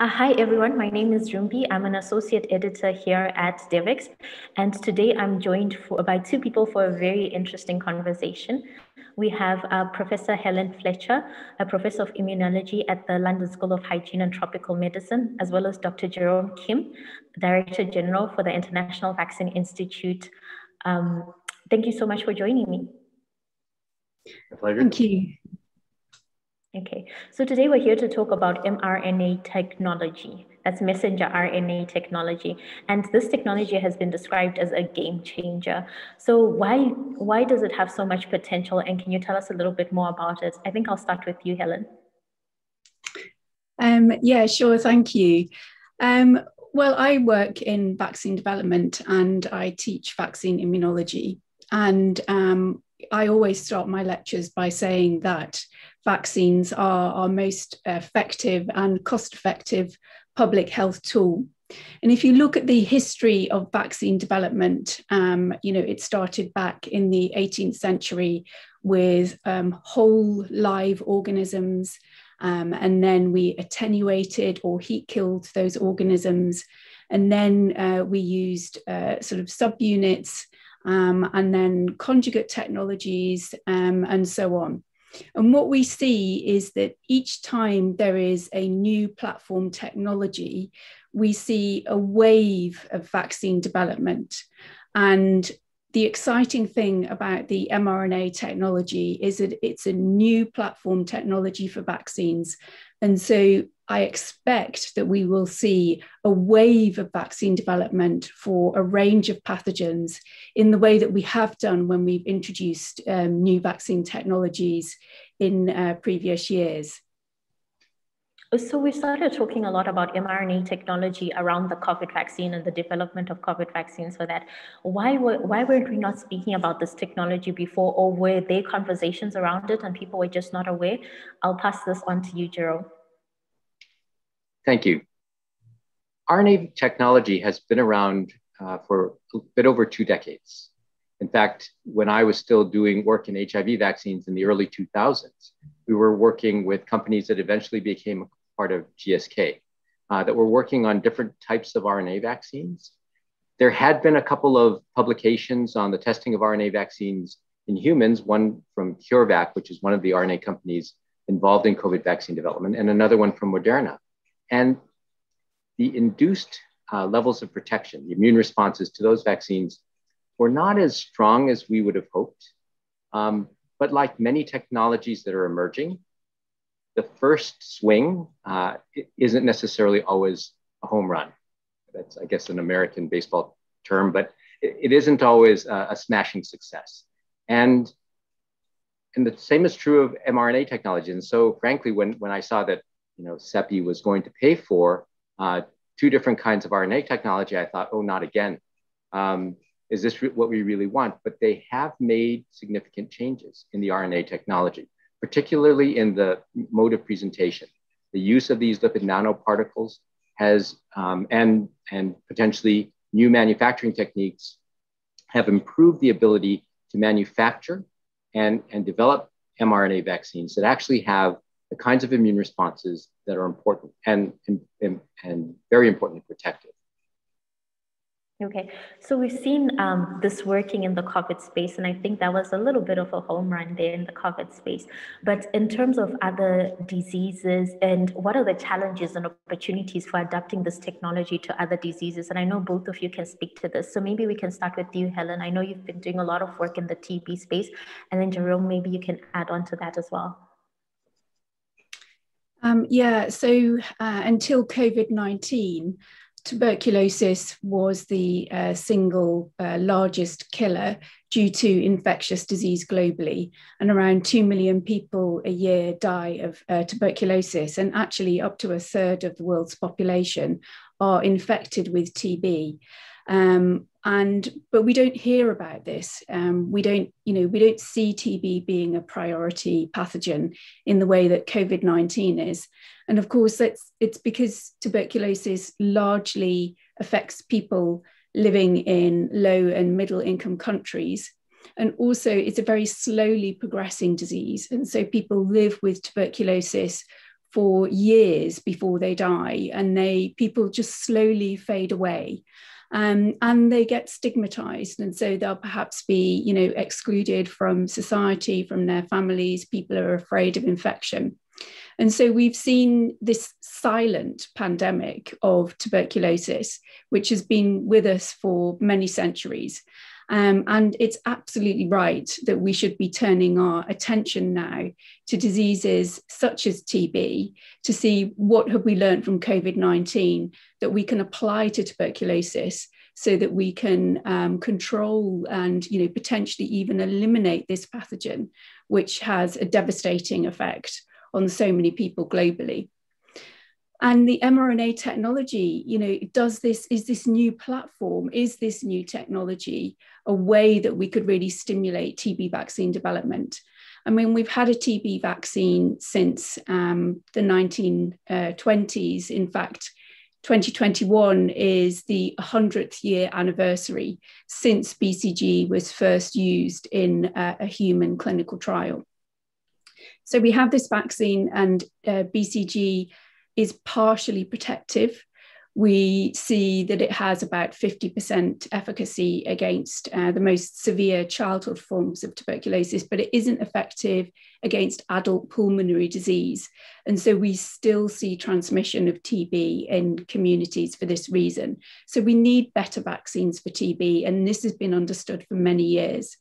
Uh, hi, everyone. My name is Rumbi. I'm an associate editor here at Devex. And today I'm joined for, by two people for a very interesting conversation. We have uh, Professor Helen Fletcher, a professor of immunology at the London School of Hygiene and Tropical Medicine, as well as Dr. Jerome Kim, Director General for the International Vaccine Institute. Um, thank you so much for joining me. Thank you. Okay, so today we're here to talk about mRNA technology. That's messenger RNA technology. And this technology has been described as a game changer. So why, why does it have so much potential? And can you tell us a little bit more about it? I think I'll start with you, Helen. Um, yeah, sure. Thank you. Um, well, I work in vaccine development and I teach vaccine immunology. And um, I always start my lectures by saying that vaccines are our most effective and cost effective public health tool. And if you look at the history of vaccine development, um, you know, it started back in the 18th century with um, whole live organisms. Um, and then we attenuated or heat killed those organisms. And then uh, we used uh, sort of subunits um, and then conjugate technologies um, and so on. And what we see is that each time there is a new platform technology, we see a wave of vaccine development. And the exciting thing about the mRNA technology is that it's a new platform technology for vaccines. And so I expect that we will see a wave of vaccine development for a range of pathogens in the way that we have done when we've introduced um, new vaccine technologies in uh, previous years. So we started talking a lot about mRNA technology around the COVID vaccine and the development of COVID vaccines for that. Why, were, why weren't we not speaking about this technology before or were there conversations around it and people were just not aware? I'll pass this on to you, Jerome. Thank you. RNA technology has been around uh, for a bit over two decades. In fact, when I was still doing work in HIV vaccines in the early 2000s, we were working with companies that eventually became part of GSK uh, that were working on different types of RNA vaccines. There had been a couple of publications on the testing of RNA vaccines in humans, one from CureVac, which is one of the RNA companies involved in COVID vaccine development, and another one from Moderna. And the induced uh, levels of protection, the immune responses to those vaccines, were not as strong as we would have hoped. Um, but like many technologies that are emerging, the first swing uh, isn't necessarily always a home run. That's, I guess, an American baseball term, but it, isn't always a, a smashing success. And and the same is true of mRNA technology. And so, frankly, when, when I saw that you know, CEPI was going to pay for uh, two different kinds of RNA technology, I thought, oh, not again. Um, is this what we really want? But they have made significant changes in the RNA technology, particularly in the mode of presentation. The use of these lipid nanoparticles has, um, and, and potentially new manufacturing techniques have improved the ability to manufacture and, and develop mRNA vaccines that actually have the kinds of immune responses that are important and, and, and very importantly protective. Okay, so we've seen um, this working in the COVID space, and I think that was a little bit of a home run there in the COVID space. But in terms of other diseases, and what are the challenges and opportunities for adapting this technology to other diseases? And I know both of you can speak to this. So maybe we can start with you, Helen. I know you've been doing a lot of work in the TB space, and then Jerome, maybe you can add on to that as well. Um, yeah, so uh, until COVID 19, tuberculosis was the uh, single uh, largest killer due to infectious disease globally. And around 2 million people a year die of uh, tuberculosis. And actually, up to a third of the world's population are infected with TB. Um, and but we don't hear about this. Um, we don't you know we don't see tb being a priority pathogen in the way that covid-19 is. And of course that's it's because tuberculosis largely affects people living in low and middle income countries. And also it's a very slowly progressing disease. And so people live with tuberculosis for years before they die, and they people just slowly fade away. Um, and they get stigmatized. And so they'll perhaps be you know excluded from society from their families. People are afraid of infection. And so we've seen this silent pandemic of tuberculosis which has been with us for many centuries um, and it's absolutely right that we should be turning our attention now to diseases such as TB to see what have we learned from COVID-19 that we can apply to tuberculosis so that we can um, control and you know potentially even eliminate this pathogen, which has a devastating effect on so many people globally. And the mRNA technology, you know, does this, is this new platform, is this new technology a way that we could really stimulate TB vaccine development? I mean, we've had a TB vaccine since um, the 1920s. Uh, In fact, 2021 is the 100th year anniversary since BCG was first used in uh, a human clinical trial. So we have this vaccine, and uh, BCG is partially protective. We see that it has about 50% efficacy against uh, the most severe childhood forms of tuberculosis, but it isn't effective against adult pulmonary disease. And so we still see transmission of TB in communities for this reason. So we need better vaccines for TB, and this has been understood for many years.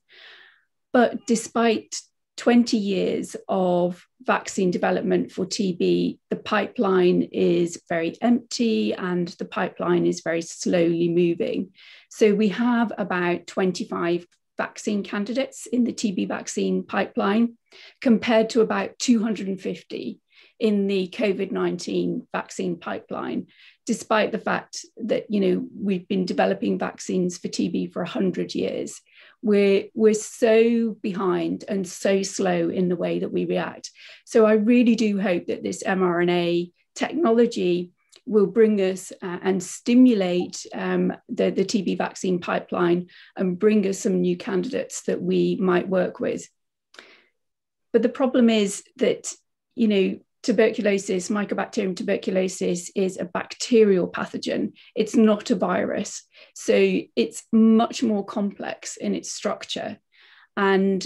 But despite 20 years of vaccine development for TB, the pipeline is very empty and the pipeline is very slowly moving. So we have about 25 vaccine candidates in the TB vaccine pipeline compared to about 250 in the COVID 19 vaccine pipeline, despite the fact that you know we've been developing vaccines for TB for 100 years we're we're so behind and so slow in the way that we react. So i really do hope that this mrna technology will bring us uh, and stimulate um, the, the tb vaccine pipeline and bring us some new candidates that we might work with. But the problem is that you know tuberculosis, Mycobacterium tuberculosis, is a bacterial pathogen. It's not a virus. So it's much more complex in its structure. And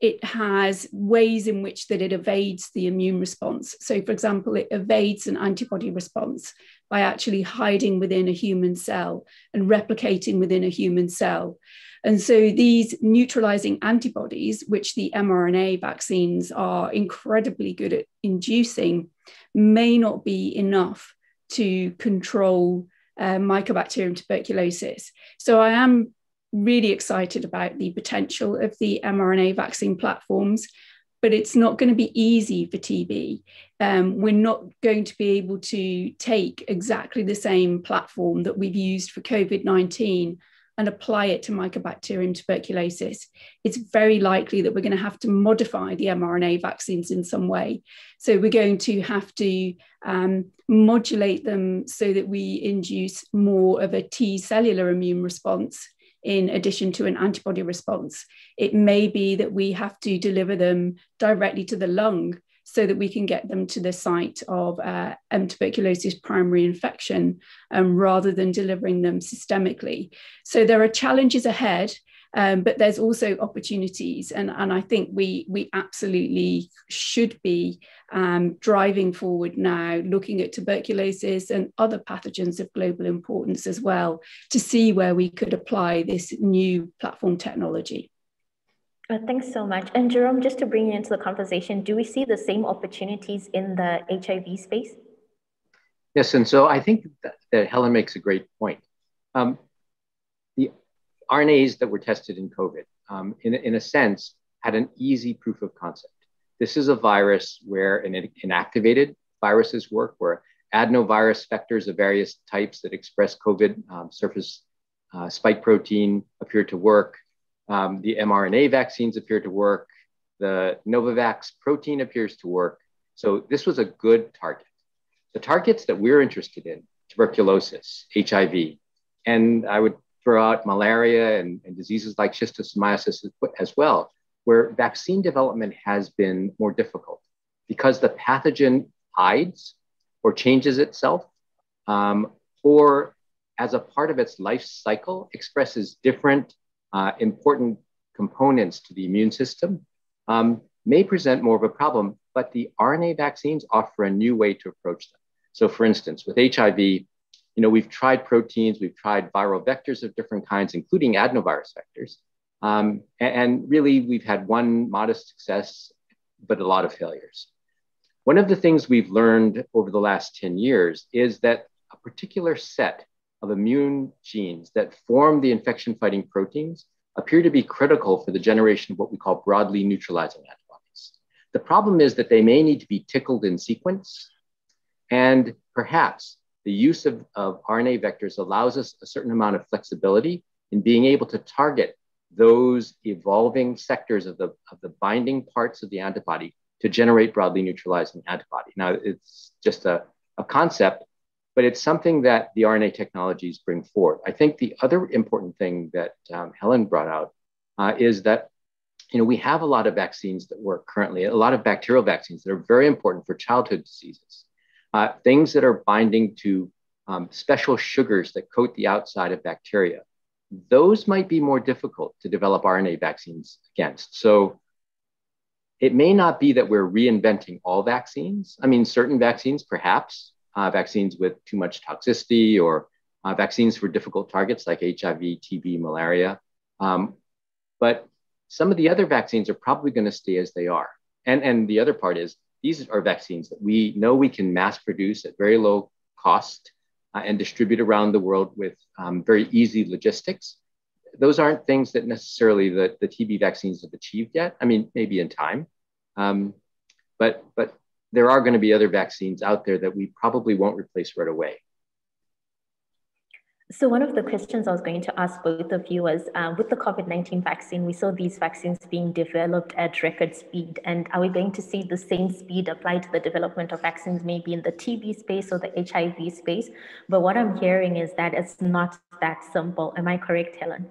it has ways in which that it evades the immune response. So, for example, it evades an antibody response by actually hiding within a human cell and replicating within a human cell. And so these neutralizing antibodies, which the mRNA vaccines are incredibly good at inducing, may not be enough to control uh, Mycobacterium tuberculosis. So I am really excited about the potential of the mRNA vaccine platforms, but it's not going to be easy for TB. Um, we're not going to be able to take exactly the same platform that we've used for COVID 19 and apply it to Mycobacterium tuberculosis, it's very likely that we're going to have to modify the mRNA vaccines in some way. So we're going to have to um, modulate them so that we induce more of a T cellular immune response in addition to an antibody response. It may be that we have to deliver them directly to the lung so that we can get them to the site of uh, M. tuberculosis primary infection um, rather than delivering them systemically. So there are challenges ahead. Um, but there's also opportunities, and, and I think we we absolutely should be um, driving forward now, looking at tuberculosis and other pathogens of global importance as well, to see where we could apply this new platform technology. Uh, thanks so much. And Jerome, just to bring you into the conversation, do we see the same opportunities in the HIV space? Yes, and so I think that, that Helen makes a great point. Um, the RNAs that were tested in COVID, um, in, in a sense, had an easy proof of concept. This is a virus where an inactivated viruses work, where adenovirus vectors of various types that express COVID um, surface uh, spike protein appear to work. Um, the mRNA vaccines appear to work. The Novavax protein appears to work. So this was a good target. The targets that we're interested in, tuberculosis, HIV, and I would throw out malaria and, and diseases like schistosomiasis as well, where vaccine development has been more difficult because the pathogen hides or changes itself, um, or as a part of its life cycle, expresses different uh, important components to the immune system, um, may present more of a problem, but the RNA vaccines offer a new way to approach them. So for instance, with HIV, you know, we've tried proteins, we've tried viral vectors of different kinds, including adenovirus vectors. Um, and, and really, we've had one modest success, but a lot of failures. One of the things we've learned over the last 10 years is that a particular set of immune genes that form the infection fighting proteins appear to be critical for the generation of what we call broadly neutralizing antibodies. The problem is that they may need to be tickled in sequence, and perhaps the use of, of RNA vectors allows us a certain amount of flexibility in being able to target those evolving sectors of the, of the binding parts of the antibody to generate broadly neutralizing antibody. Now, it's just a, a concept, but it's something that the RNA technologies bring forward. I think the other important thing that um, Helen brought out uh, is that you know, we have a lot of vaccines that work currently, a lot of bacterial vaccines that are very important for childhood diseases. Uh, things that are binding to um, special sugars that coat the outside of bacteria. Those might be more difficult to develop RNA vaccines against. So it may not be that we're reinventing all vaccines. I mean, certain vaccines, perhaps, uh, vaccines with too much toxicity or uh, vaccines for difficult targets like HIV, TB, malaria. Um, but some of the other vaccines are probably going to stay as they are. And, and the other part is these are vaccines that we know we can mass produce at very low cost uh, and distribute around the world with um, very easy logistics those aren't things that necessarily the, the TB vaccines have achieved yet. I mean, maybe in time. Um, but, but there are going to be other vaccines out there that we probably won't replace right away. So one of the questions I was going to ask both of you was, uh, with the COVID-19 vaccine, we saw these vaccines being developed at record speed. And are we going to see the same speed applied to the development of vaccines, maybe in the TB space or the HIV space? But what I'm hearing is that it's not that simple. Am I correct, Helen?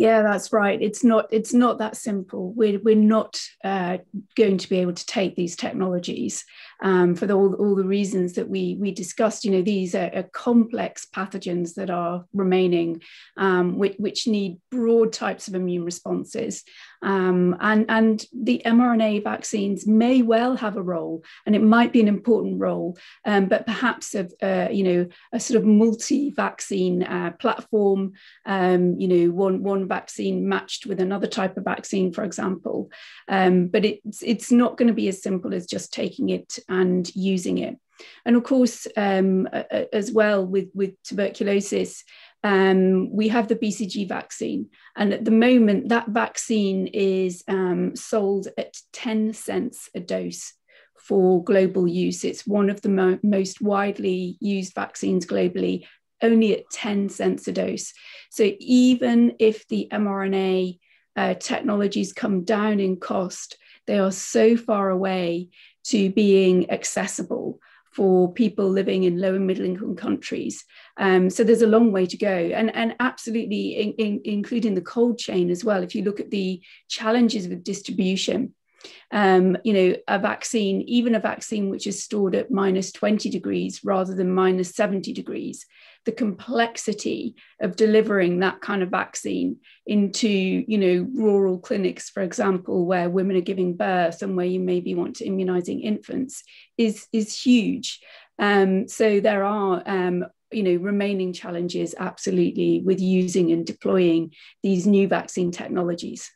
Yeah, that's right. It's not. It's not that simple. We're we're not uh, going to be able to take these technologies um, for the, all all the reasons that we we discussed. You know, these are, are complex pathogens that are remaining, um, which which need broad types of immune responses, um, and and the mRNA vaccines may well have a role, and it might be an important role, um, but perhaps a, a, you know a sort of multi-vaccine uh, platform. Um, you know, one one vaccine matched with another type of vaccine, for example. Um, but it's it's not going to be as simple as just taking it and using it. And of course, um, as well with with tuberculosis, um, we have the BCG vaccine. And at the moment, that vaccine is um, sold at 10 cents a dose for global use. It's one of the mo- most widely used vaccines globally, only at 10 cents a dose. So even if the mRNA uh, technologies come down in cost, they are so far away to being accessible for people living in low and middle income countries. Um, so there's a long way to go, and and absolutely in, in, including the cold chain as well. If you look at the challenges with distribution, um, you know, a vaccine, even a vaccine which is stored at minus 20 degrees rather than minus 70 degrees, the complexity of delivering that kind of vaccine into, you know, rural clinics, for example, where women are giving birth and where you maybe want to immunizing infants is, is huge. Um, so there are um, you know remaining challenges absolutely with using and deploying these new vaccine technologies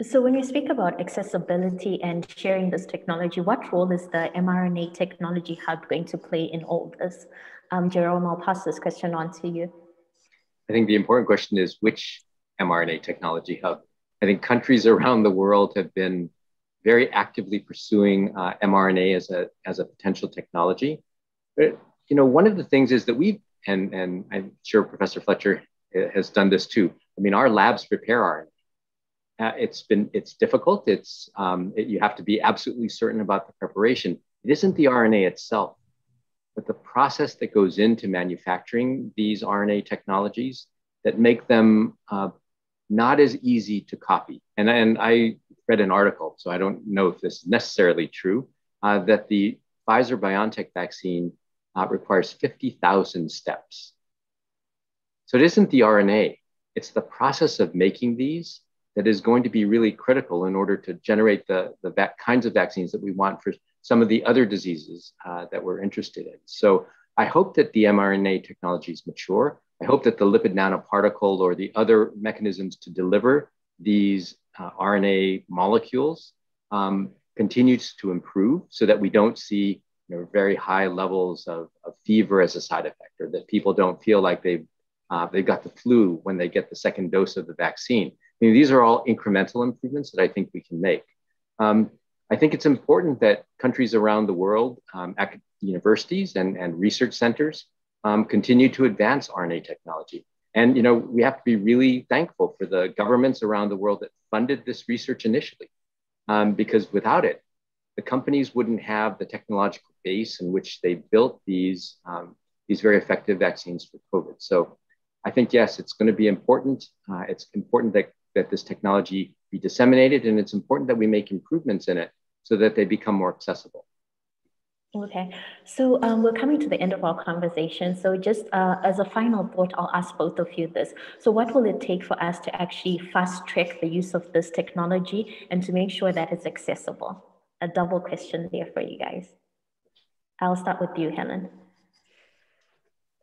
so when you speak about accessibility and sharing this technology, what role is the mRNA Technology Hub going to play in all this? Um, Jerome, I'll pass this question on to you. I think the important question is which mRNA Technology Hub? I think countries around the world have been very actively pursuing uh, mRNA as a, as a potential technology. But, you know, one of the things is that we, and, and I'm sure Professor Fletcher has done this too. I mean, our labs prepare RNA uh, it's been it's difficult. It's um, it, you have to be absolutely certain about the preparation. It isn't the RNA itself, but the process that goes into manufacturing these RNA technologies that make them uh, not as easy to copy. And and I read an article, so I don't know if this is necessarily true, uh, that the Pfizer BioNTech vaccine uh, requires 50,000 steps. So it isn't the RNA, it's the process of making these that is going to be really critical in order to generate the, the kinds of vaccines that we want for some of the other diseases uh, that we're interested in. So I hope that the mRNA technologies mature. I hope that the lipid nanoparticle or the other mechanisms to deliver these uh, RNA molecules um, continues to improve so that we don't see you know, very high levels of, of, fever as a side effect or that people don't feel like they've, uh, they've got the flu when they get the second dose of the vaccine. I mean, these are all incremental improvements that I think we can make. Um, I think it's important that countries around the world, um, universities and, and research centers um, continue to advance RNA technology. And you know, we have to be really thankful for the governments around the world that funded this research initially, um, because without it, the companies wouldn't have the technological base in which they built these, um, these very effective vaccines for COVID. So I think, yes, it's going to be important. Uh, it's important that, that this technology be disseminated, and it's important that we make improvements in it so that they become more accessible. Okay, so um, we're coming to the end of our conversation. So just uh, as a final thought, I'll ask both of you this. So what will it take for us to actually fast track the use of this technology and to make sure that it's accessible? A double question there for you guys. I'll start with you, Helen.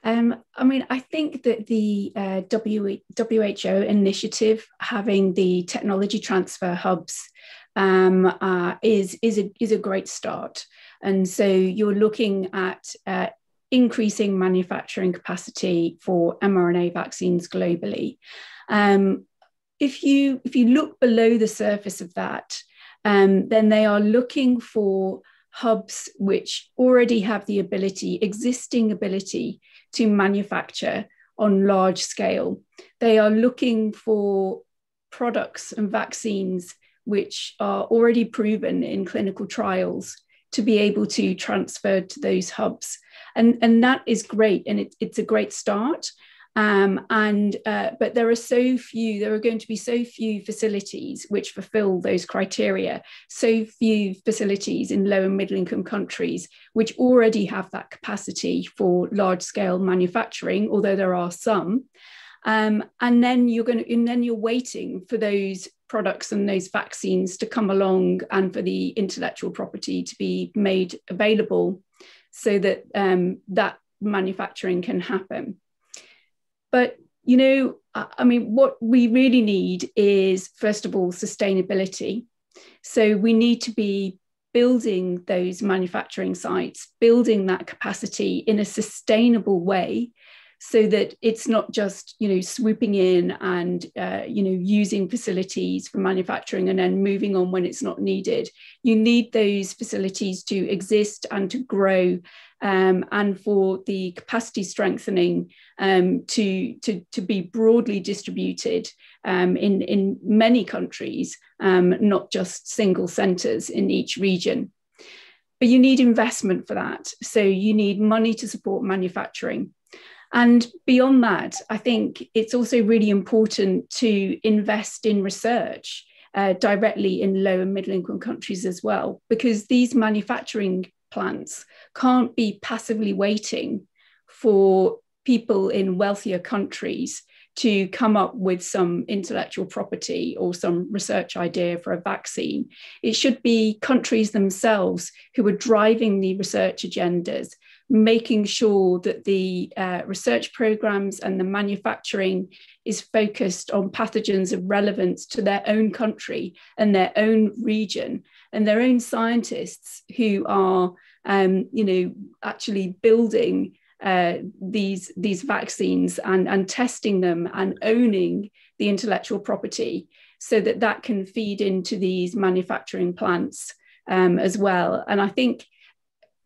Um, I mean, I think that the uh, WHO initiative having the technology transfer hubs um, uh, is, is, a, is a great start. And so you're looking at uh, increasing manufacturing capacity for mRNA vaccines globally. Um, if you if you look below the surface of that, um, then they are looking for hubs which already have the ability, existing ability to manufacture on large scale. They are looking for products and vaccines which are already proven in clinical trials to be able to transfer to those hubs. And, and that is great. And it, it's a great start. Um, and uh, but there are so few there are going to be so few facilities which fulfill those criteria so few facilities in low and middle income countries which already have that capacity for large scale manufacturing although there are some um, and then you're going to and then you're waiting for those products and those vaccines to come along and for the intellectual property to be made available so that um, that manufacturing can happen. But you know, I mean, what we really need is first of all sustainability. So we need to be building those manufacturing sites, building that capacity in a sustainable way so that it's not just you know swooping in and uh, you know using facilities for manufacturing and then moving on when it's not needed you need those facilities to exist and to grow um, and for the capacity strengthening um, to, to, to be broadly distributed um, in, in many countries, um, not just single centres in each region. But you need investment for that. So you need money to support manufacturing. And beyond that, I think it's also really important to invest in research uh, directly in low and middle income countries as well, because these manufacturing plants can't be passively waiting for people in wealthier countries to come up with some intellectual property or some research idea for a vaccine. It should be countries themselves who are driving the research agendas making sure that the uh, research programs and the manufacturing is focused on pathogens of relevance to their own country and their own region and their own scientists who are um, you know actually building uh, these these vaccines and, and testing them and owning the intellectual property so that that can feed into these manufacturing plants um, as well. And i think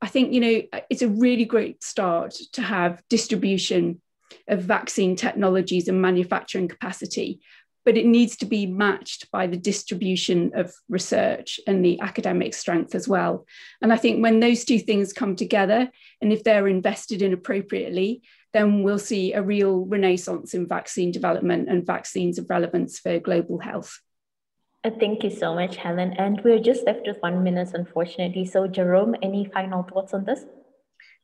I think, you know, it's a really great start to have distribution of vaccine technologies and manufacturing capacity, but it needs to be matched by the distribution of research and the academic strength as well. And I think when those two things come together, and if they're invested in appropriately, then we'll see a real renaissance in vaccine development and vaccines of relevance for global health. Uh, thank you so much, Helen. And we're just left with one minute, unfortunately. So, Jerome, any final thoughts on this?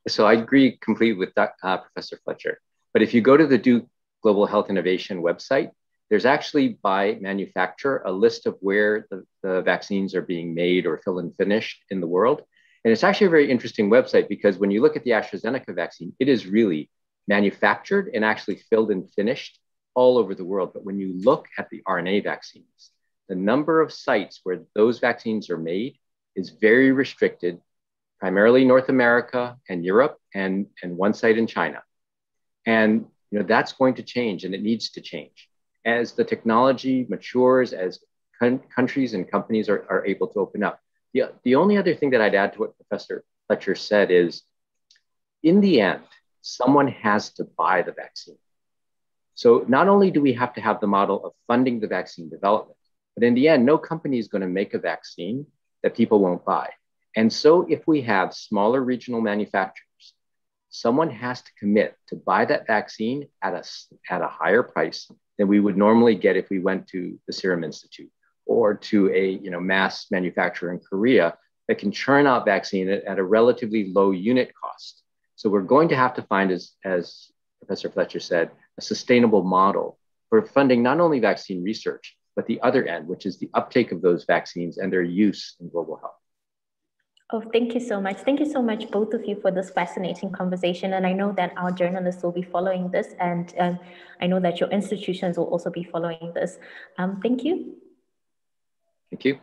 So, I agree completely with that, uh, Professor Fletcher. But if you go to the Duke Global Health Innovation website, there's actually by manufacturer a list of where the, the vaccines are being made or fill and finished in the world. And it's actually a very interesting website because when you look at the AstraZeneca vaccine, it is really manufactured and actually filled and finished all over the world. But when you look at the RNA vaccines, the number of sites where those vaccines are made is very restricted, primarily North America and Europe, and, and one site in China. And you know, that's going to change and it needs to change. As the technology matures, as countries and companies are, are able to open up. The, the only other thing that I'd add to what Professor Fletcher said is in the end, someone has to buy the vaccine. So not only do we have to have the model of funding the vaccine development, but in the end, no company is going to make a vaccine that people won't buy. And so if we have smaller regional manufacturers, someone has to commit to buy that vaccine at a, at a higher price than we would normally get if we went to the Serum Institute or to a you know, mass manufacturer in Korea that can churn out vaccine at, at a relatively low unit cost. So we're going to have to find, as, as Professor Fletcher said, a sustainable model for funding not only vaccine research, but the other end, which is the uptake of those vaccines and their use in global health. Oh, thank you so much. Thank you so much, both of you, for this fascinating conversation. And I know that our journalists will be following this, and um, I know that your institutions will also be following this. Um, thank you. Thank you.